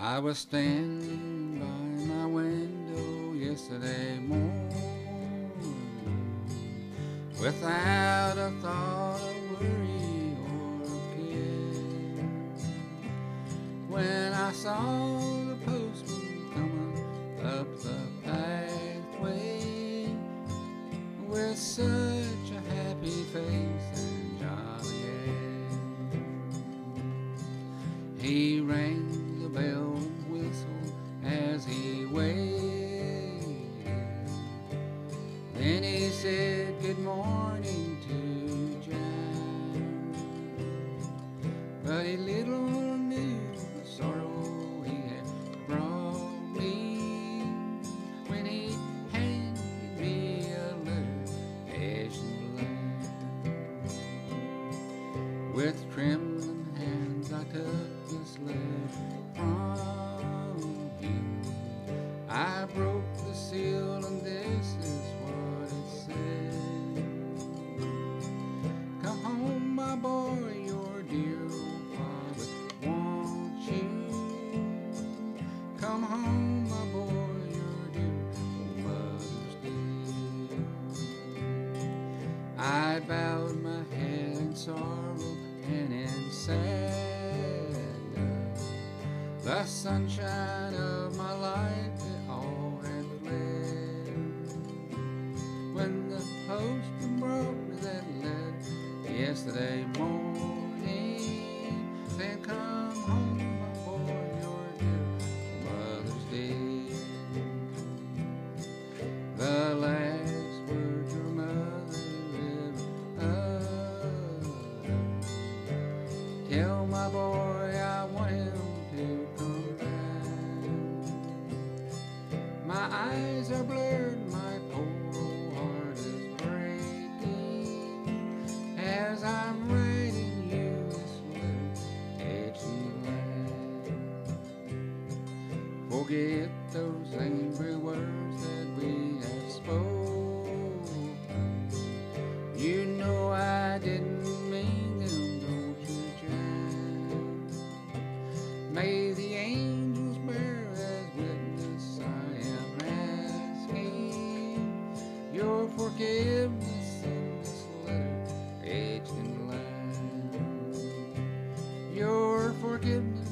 I was standing by my window yesterday morning without a thought of worry or care. When I saw the postman coming up the pathway with such a happy face and jolly air, he rang morning to Jan. But he little knew the sorrow he had brought me when he handed me a letter Asian land. With trembling hands I took this letter from him. I broke the seal and this is I bowed my head in sorrow and in sadness. The sunshine of my life it all had fled. When the postman brought me that letter yesterday morning, Tell my boy I want him to come back. My eyes are blurred, my poor heart is breaking as I'm writing you this letter, lad. Forget those angry words The angels bear as witness I am asking your forgiveness in this letter, aged and blind. Your forgiveness.